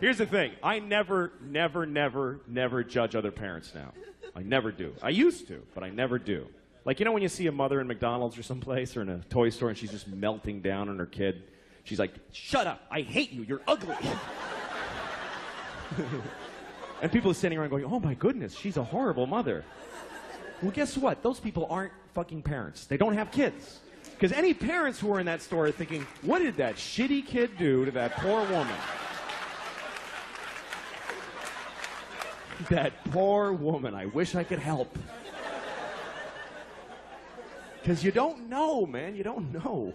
Here's the thing. I never, never, never, never judge other parents now. I never do. I used to, but I never do. Like, you know when you see a mother in McDonald's or someplace or in a toy store and she's just melting down on her kid? She's like, shut up. I hate you. You're ugly. and people are sitting around going, oh my goodness, she's a horrible mother. Well, guess what? Those people aren't fucking parents. They don't have kids. Because any parents who are in that store are thinking, what did that shitty kid do to that poor woman? That poor woman. I wish I could help. Because you don't know, man. You don't know.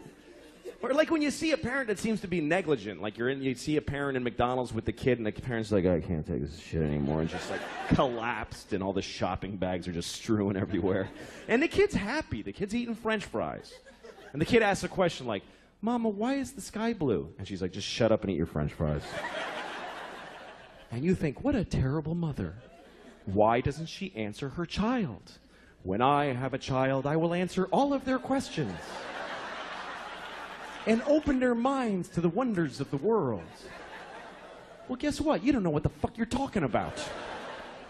Or like when you see a parent that seems to be negligent, like you're in, you see a parent in McDonald's with the kid, and the parent's like, I can't take this shit anymore, and just like collapsed, and all the shopping bags are just strewn everywhere. And the kid's happy. The kid's eating French fries, and the kid asks a question like, "Mama, why is the sky blue?" And she's like, "Just shut up and eat your French fries." And you think, what a terrible mother. Why doesn't she answer her child? When I have a child, I will answer all of their questions and open their minds to the wonders of the world. Well, guess what? You don't know what the fuck you're talking about.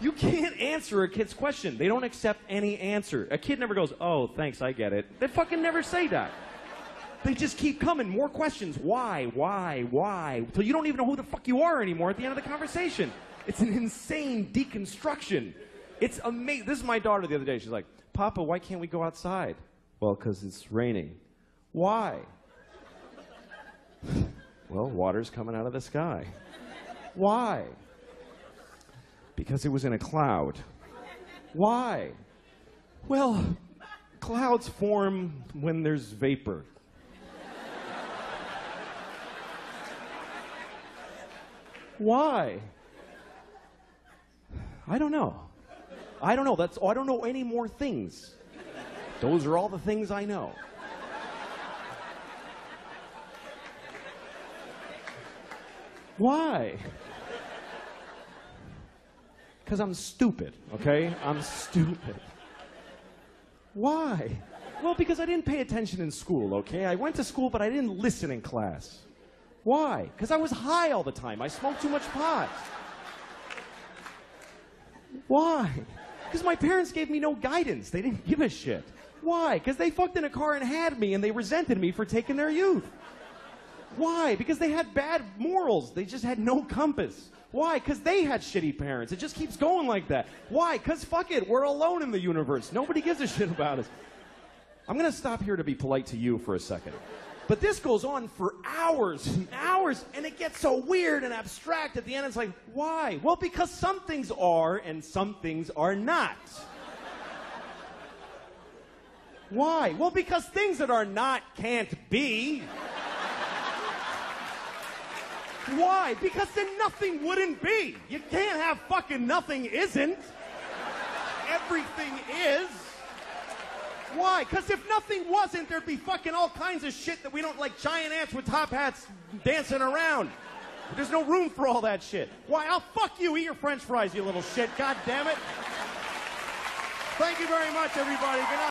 You can't answer a kid's question. They don't accept any answer. A kid never goes, oh, thanks, I get it. They fucking never say that. They just keep coming. More questions. Why? Why? Why? Till you don't even know who the fuck you are anymore at the end of the conversation. It's an insane deconstruction. It's amazing. This is my daughter the other day. She's like, Papa, why can't we go outside? Well, because it's raining. Why? well, water's coming out of the sky. Why? Because it was in a cloud. Why? Well, clouds form when there's vapor. Why? I don't know. I don't know. That's oh, I don't know any more things. Those are all the things I know. Why? Because I'm stupid, okay? I'm stupid. Why? Well, because I didn't pay attention in school, okay? I went to school, but I didn't listen in class. Why? Because I was high all the time. I smoked too much pot. Why? Because my parents gave me no guidance. They didn't give a shit. Why? Because they fucked in a car and had me, and they resented me for taking their youth. Why? Because they had bad morals. They just had no compass. Why? Because they had shitty parents. It just keeps going like that. Why? Because fuck it, we're alone in the universe. Nobody gives a shit about us. I'm going to stop here to be polite to you for a second. But this goes on for hours and hours, and it gets so weird and abstract at the end. It's like, why? Well, because some things are and some things are not. Why? Well, because things that are not can't be. Why? Because then nothing wouldn't be. You can't have fucking nothing isn't. Everything is. Why? Because if nothing wasn't, there'd be fucking all kinds of shit that we don't like giant ants with top hats dancing around. There's no room for all that shit. Why? I'll fuck you. Eat your french fries, you little shit. God damn it. Thank you very much, everybody. Good night.